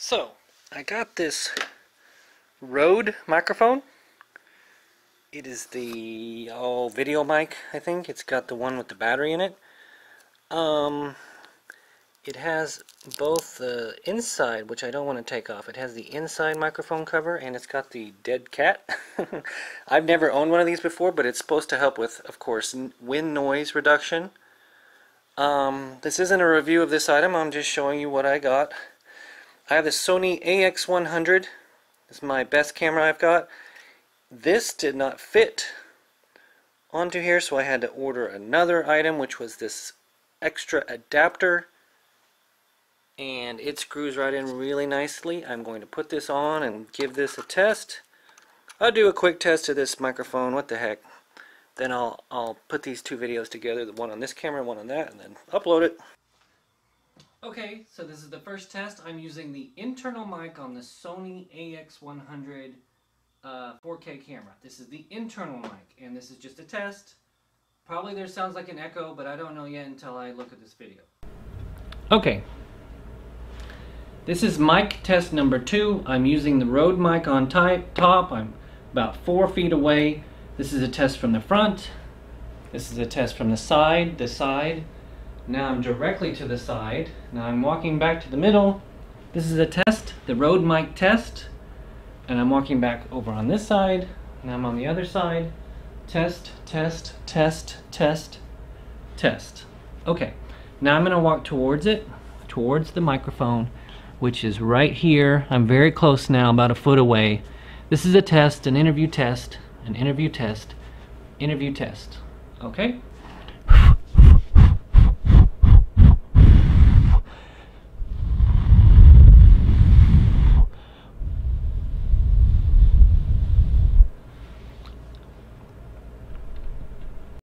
So, I got this Rode microphone. It is the oh video mic, I think. It's got the one with the battery in it. Um, it has both the inside, which I don't want to take off. It has the inside microphone cover, and it's got the dead cat. I've never owned one of these before, but it's supposed to help with, of course, wind noise reduction. Um, this isn't a review of this item. I'm just showing you what I got. I have the Sony AX100. This is my best camera I've got. This did not fit onto here, so I had to order another item, which was this extra adapter. And it screws right in really nicely. I'm going to put this on and give this a test. I'll do a quick test of this microphone. What the heck. Then I'll, I'll put these two videos together, the one on this camera, one on that, and then upload it. Okay, so this is the first test. I'm using the internal mic on the Sony AX100 uh, 4K camera. This is the internal mic, and this is just a test. Probably there sounds like an echo, but I don't know yet until I look at this video. Okay. This is mic test number two. I'm using the Rode mic on top. I'm about four feet away. This is a test from the front. This is a test from the side, the side. Now I'm directly to the side. Now I'm walking back to the middle. This is a test, the Rode mic test. And I'm walking back over on this side. Now I'm on the other side. Test, test, test, test, test. Okay, now I'm gonna walk towards it, towards the microphone, which is right here. I'm very close now, about a foot away. This is a test, an interview test, an interview test, interview test. Okay?